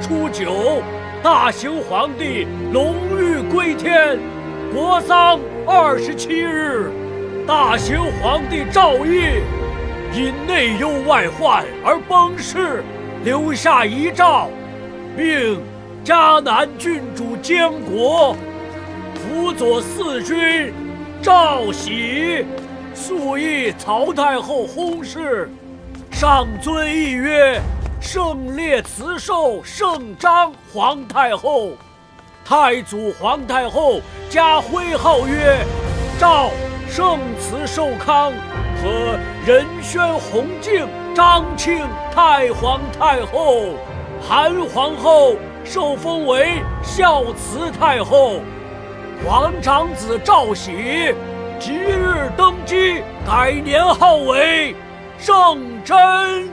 初九，大行皇帝龙御归天，国丧二十七日。大行皇帝赵煜因内忧外患而崩逝，留下遗诏，命迦南郡主监国，辅佐四君赵喜，素谥曹太后薨逝，上尊谥曰圣烈慈寿圣章皇太后。太祖皇太后加徽号曰赵圣慈寿康和仁宣弘敬张庆太皇太后。韩皇后受封为孝慈太后。皇长子赵喜即日登基，改年号为圣真。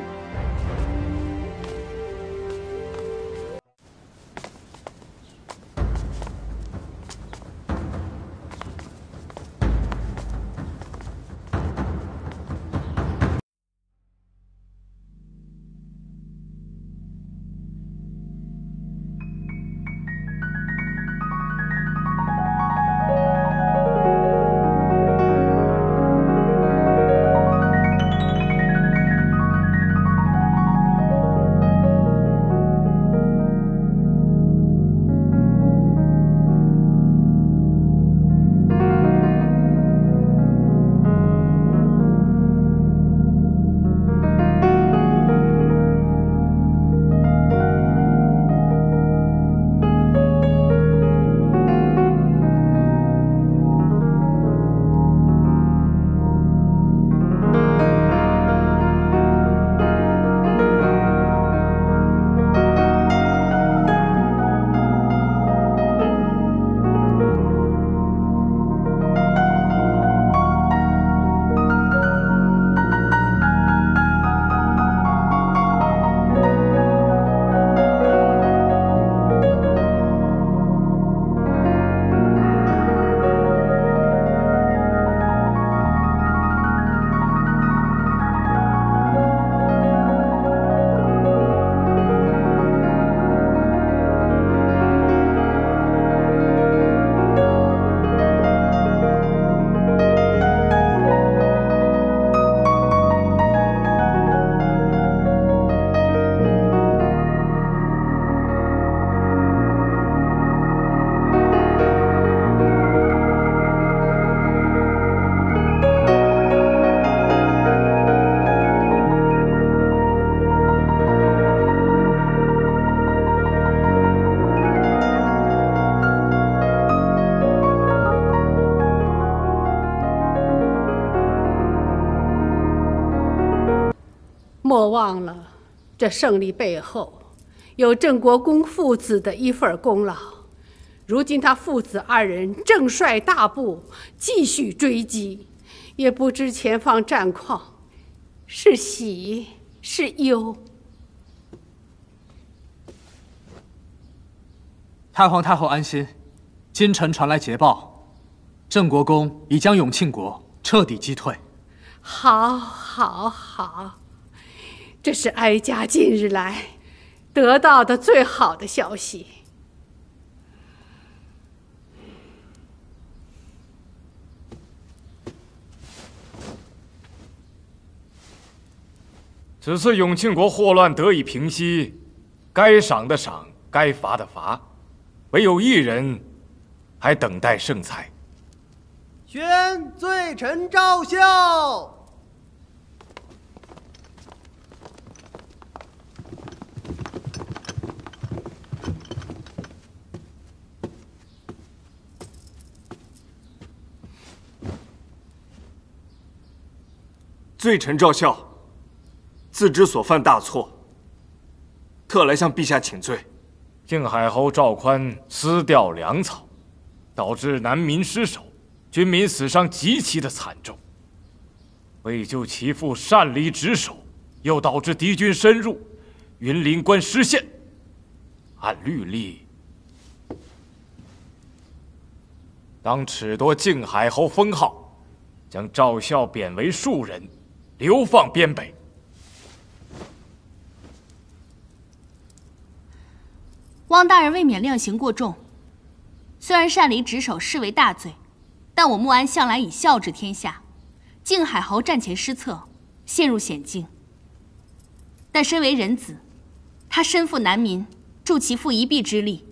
莫忘了，这胜利背后有郑国公父子的一份功劳。如今他父子二人正率大部继续追击，也不知前方战况，是喜是忧。太皇太后安心，今晨传来捷报，郑国公已将永庆国彻底击退。好，好，好。这是哀家近日来得到的最好的消息。此次永庆国祸乱得以平息，该赏的赏，该罚的罚，唯有一人还等待圣裁。宣罪臣赵孝。罪臣赵孝，自知所犯大错，特来向陛下请罪。靖海侯赵宽私调粮草，导致南民失守，军民死伤极其的惨重。为救其父擅离职守，又导致敌军深入，云林关失陷。按律例，当褫夺靖海侯封号，将赵孝贬为庶人。流放边北。汪大人未免量刑过重。虽然擅离职守视为大罪，但我穆安向来以孝治天下，靖海侯战前失策，陷入险境。但身为人子，他身负南民，助其父一臂之力，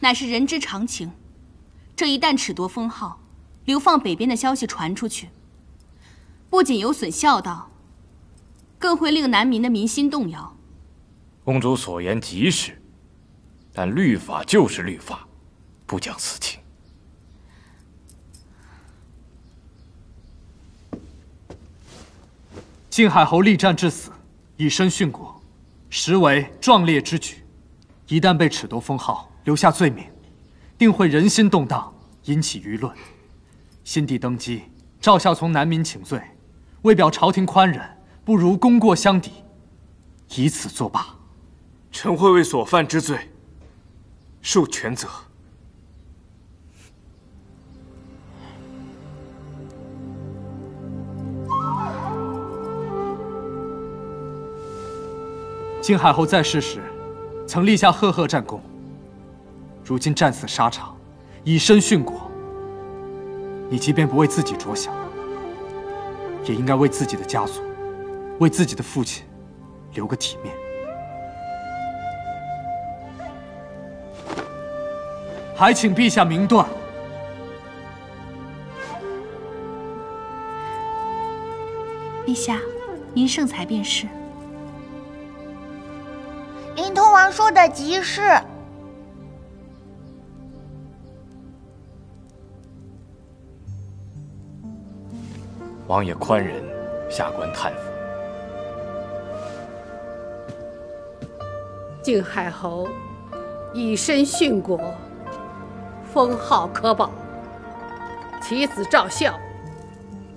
乃是人之常情。这一旦褫夺封号，流放北边的消息传出去，不仅有损孝道，更会令南民的民心动摇。公主所言极是，但律法就是律法，不讲私情。靖海侯力战至死，以身殉国，实为壮烈之举。一旦被褫夺封号，留下罪名，定会人心动荡，引起舆论。新帝登基，赵孝从南民请罪，为表朝廷宽仁，不如功过相抵，以此作罢。臣会为所犯之罪受全责。靖海侯在世时，曾立下赫赫战功。如今战死沙场，以身殉国。你即便不为自己着想，也应该为自己的家族，为自己的父亲留个体面。还请陛下明断。陛下，您圣裁便是。灵通王说的极是。王爷宽仁，下官叹服。靖海侯以身殉国，封号可保。其子赵孝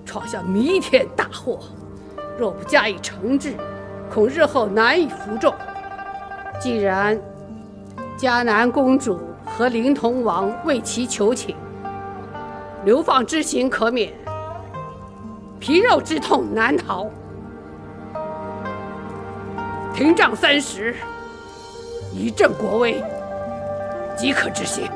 闯下弥天大祸，若不加以惩治，恐日后难以服众。既然迦南公主和灵童王为其求情，流放之刑可免，皮肉之痛难逃。廷杖三十，以正国威，即可执行。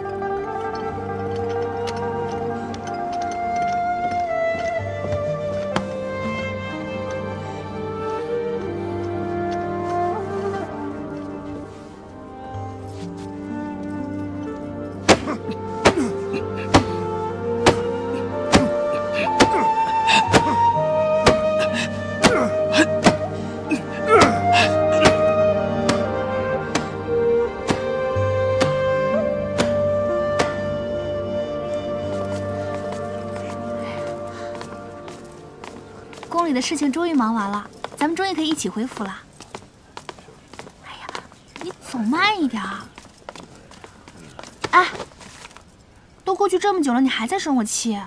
事情终于忙完了，咱们终于可以一起回府了。哎呀，你走慢一点啊！哎，都过去这么久了，你还在生我气？